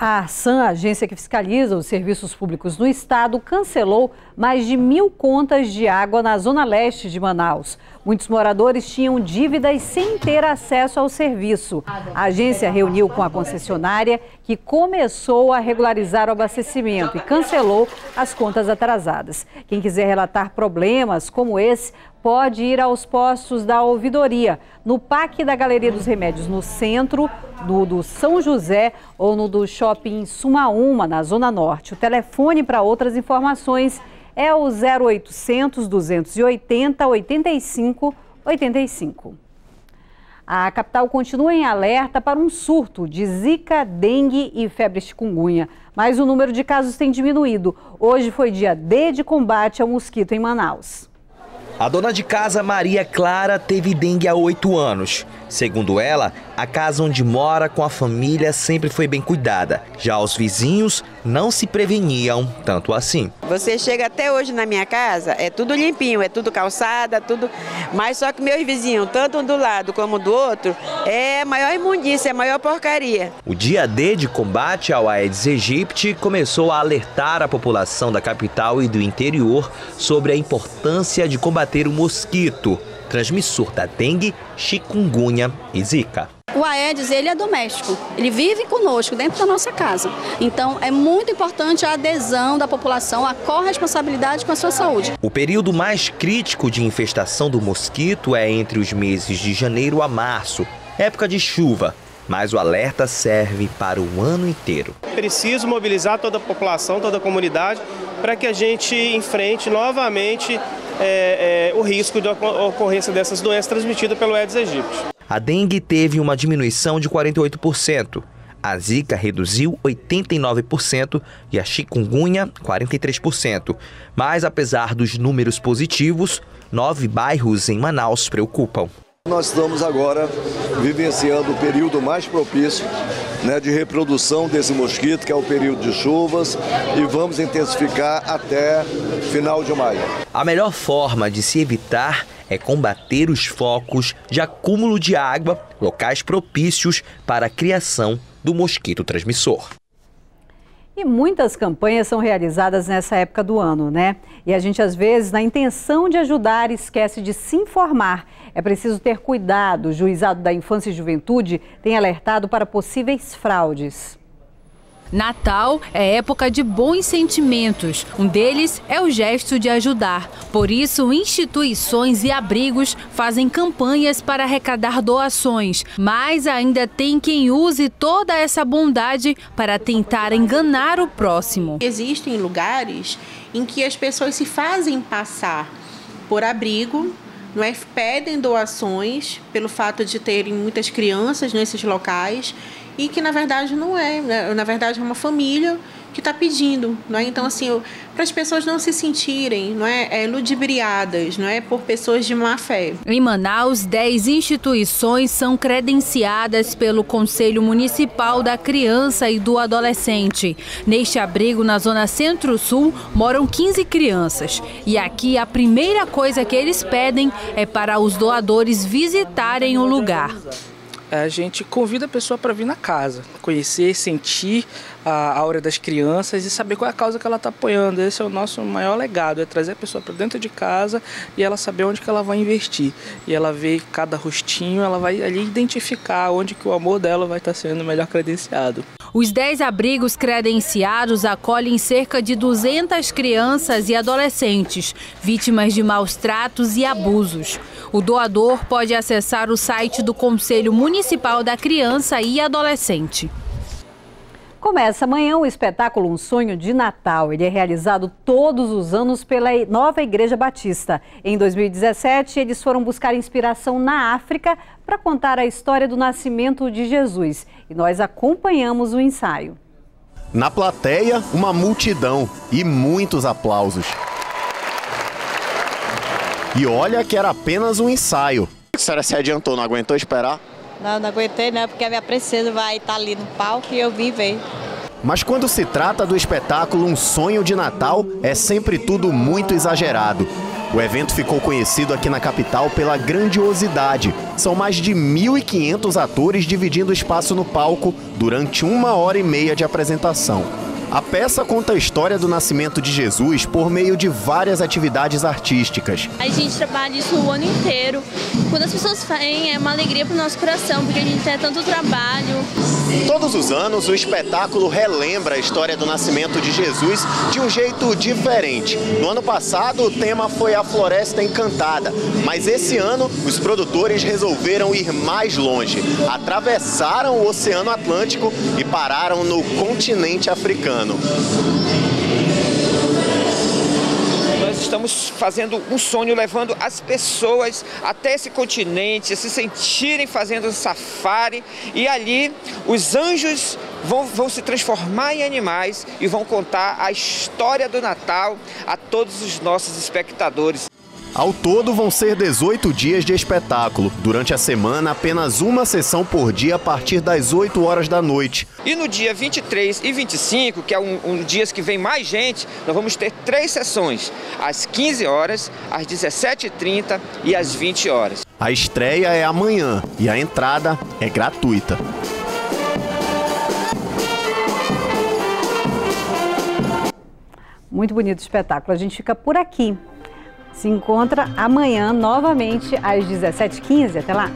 A ARSAN, a agência que fiscaliza os serviços públicos no estado, cancelou mais de mil contas de água na zona leste de Manaus. Muitos moradores tinham dívidas sem ter acesso ao serviço. A agência reuniu com a concessionária, que começou a regularizar o abastecimento e cancelou as contas atrasadas. Quem quiser relatar problemas como esse, pode ir aos postos da ouvidoria, no Parque da Galeria dos Remédios, no centro, no do São José ou no do Shopping Sumaúma, na Zona Norte. O telefone para outras informações é o 0800 280 85 85. A capital continua em alerta para um surto de zika, dengue e febre chikungunya, mas o número de casos tem diminuído. Hoje foi dia D de combate ao mosquito em Manaus. A dona de casa Maria Clara teve dengue há oito anos. Segundo ela, a casa onde mora com a família sempre foi bem cuidada. Já os vizinhos não se preveniam tanto assim. Você chega até hoje na minha casa, é tudo limpinho, é tudo calçada, tudo. Mas só que meus vizinhos, tanto um do lado como do outro, é maior imundícia, é maior porcaria. O dia D de combate ao Aedes aegypti começou a alertar a população da capital e do interior sobre a importância de combater o mosquito transmissor da dengue, chikungunya e zika. O Aedes, ele é doméstico, ele vive conosco, dentro da nossa casa. Então, é muito importante a adesão da população, a corresponsabilidade com a sua saúde. O período mais crítico de infestação do mosquito é entre os meses de janeiro a março, época de chuva, mas o alerta serve para o ano inteiro. Preciso mobilizar toda a população, toda a comunidade, para que a gente enfrente novamente é, é, o risco de ocorrência dessas doenças transmitidas pelo Aedes aegypti. A dengue teve uma diminuição de 48%. A zika reduziu 89% e a chikungunya 43%. Mas apesar dos números positivos, nove bairros em Manaus preocupam. Nós estamos agora vivenciando o período mais propício né, de reprodução desse mosquito, que é o período de chuvas, e vamos intensificar até final de maio. A melhor forma de se evitar é combater os focos de acúmulo de água, locais propícios para a criação do mosquito transmissor. E muitas campanhas são realizadas nessa época do ano, né? E a gente, às vezes, na intenção de ajudar, esquece de se informar. É preciso ter cuidado. O Juizado da Infância e Juventude tem alertado para possíveis fraudes. Natal é época de bons sentimentos. Um deles é o gesto de ajudar. Por isso, instituições e abrigos fazem campanhas para arrecadar doações. Mas ainda tem quem use toda essa bondade para tentar enganar o próximo. Existem lugares em que as pessoas se fazem passar por abrigo não é? pedem doações pelo fato de terem muitas crianças nesses locais e que na verdade não é, né? na verdade é uma família que está pedindo, não é? Então assim, para as pessoas não se sentirem, não é, é, ludibriadas, não é, por pessoas de má fé. Em Manaus, 10 instituições são credenciadas pelo Conselho Municipal da Criança e do Adolescente. Neste abrigo na zona Centro-Sul moram 15 crianças e aqui a primeira coisa que eles pedem é para os doadores visitarem o lugar a gente convida a pessoa para vir na casa, conhecer, sentir a aura das crianças e saber qual é a causa que ela está apoiando. Esse é o nosso maior legado, é trazer a pessoa para dentro de casa e ela saber onde que ela vai investir. E ela vê cada rostinho, ela vai ali identificar onde que o amor dela vai estar tá sendo melhor credenciado. Os 10 abrigos credenciados acolhem cerca de 200 crianças e adolescentes vítimas de maus tratos e abusos. O doador pode acessar o site do Conselho Municipal da Criança e Adolescente. Começa amanhã o espetáculo Um Sonho de Natal. Ele é realizado todos os anos pela Nova Igreja Batista. Em 2017, eles foram buscar inspiração na África para contar a história do nascimento de Jesus. E nós acompanhamos o ensaio. Na plateia, uma multidão e muitos aplausos. E olha que era apenas um ensaio. A senhora se adiantou, não aguentou esperar? Não, não aguentei não, porque a minha princesa vai estar ali no palco e eu vim ver. Mas quando se trata do espetáculo Um Sonho de Natal, é sempre tudo muito exagerado. O evento ficou conhecido aqui na capital pela grandiosidade. São mais de 1.500 atores dividindo espaço no palco durante uma hora e meia de apresentação. A peça conta a história do nascimento de Jesus por meio de várias atividades artísticas. A gente trabalha isso o ano inteiro. Quando as pessoas vêm, é uma alegria para o nosso coração, porque a gente tem tanto trabalho. Todos os anos, o espetáculo relembra a história do nascimento de Jesus de um jeito diferente. No ano passado, o tema foi a Floresta Encantada, mas esse ano, os produtores resolveram ir mais longe. Atravessaram o Oceano Atlântico e pararam no continente africano estamos fazendo um sonho, levando as pessoas até esse continente, se sentirem fazendo um safari e ali os anjos vão, vão se transformar em animais e vão contar a história do Natal a todos os nossos espectadores. Ao todo, vão ser 18 dias de espetáculo. Durante a semana, apenas uma sessão por dia a partir das 8 horas da noite. E no dia 23 e 25, que é um, um dias que vem mais gente, nós vamos ter três sessões: às 15 horas, às 17h30 e às 20 horas. A estreia é amanhã e a entrada é gratuita. Muito bonito o espetáculo. A gente fica por aqui se encontra amanhã novamente às 17h15. Até lá!